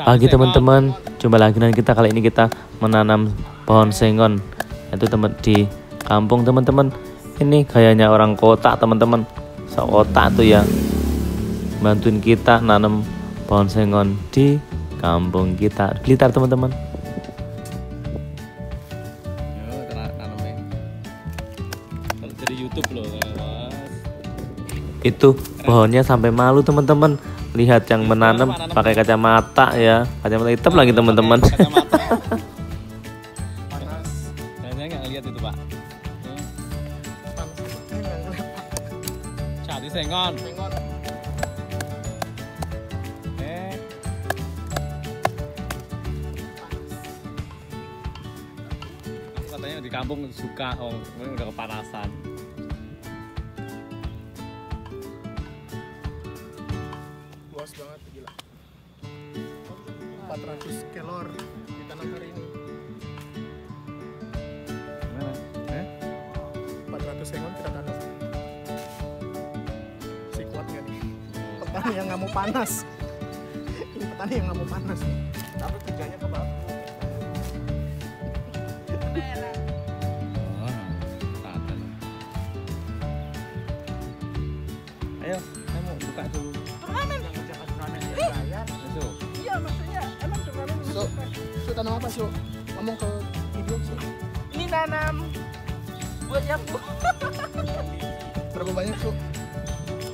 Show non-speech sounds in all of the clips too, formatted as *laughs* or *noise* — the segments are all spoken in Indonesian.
Pagi teman-teman, jumpa lagi dengan kita kali ini kita menanam pohon sengon. Itu teman di kampung teman-teman. Ini gayanya orang kota teman-teman. So kota tuh ya bantuin kita nanam pohon sengon di kampung kita. Blitar teman-teman. Itu pohonnya sampai malu teman-teman lihat yang menanam pakai kacamata ya. Kacamata hitam lagi teman-teman. Saya *laughs* nggak lihat itu pak. Cari sengon eh katanya di kampung suka oh udah kepanasan luas banget gila. 400 kelor tanam hari ini. Gimana? Eh? 400 sengon kita tanam. Si kuat nggak nih? Petani yang nggak mau panas. Ini petani yang nggak mau panas nih. Tapi kerjanya ke bawah. Ayo, saya mau buka dulu. So tanam apa so ngomong ke video so Ini nanam buat yang *laughs* berapa banyak so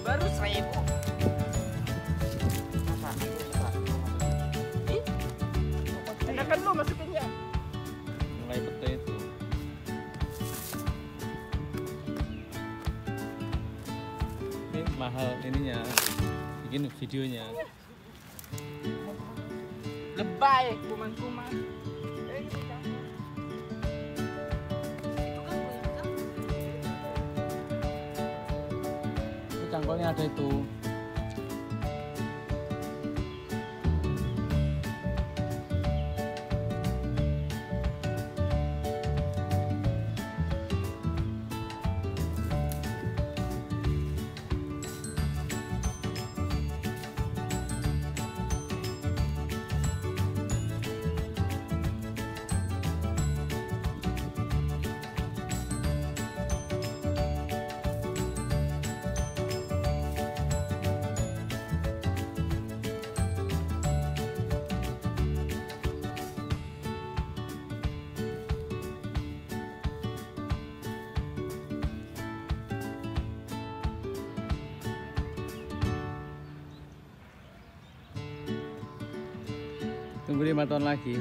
baru seribu. Enakan lu masukin ya. Mulai pete itu. Ini mahal ininya. Bikin videonya. Lebay, kuman-kuman. Eh, ini kan. Kan cangkolnya ada itu. Tunggu lima tahun lagi.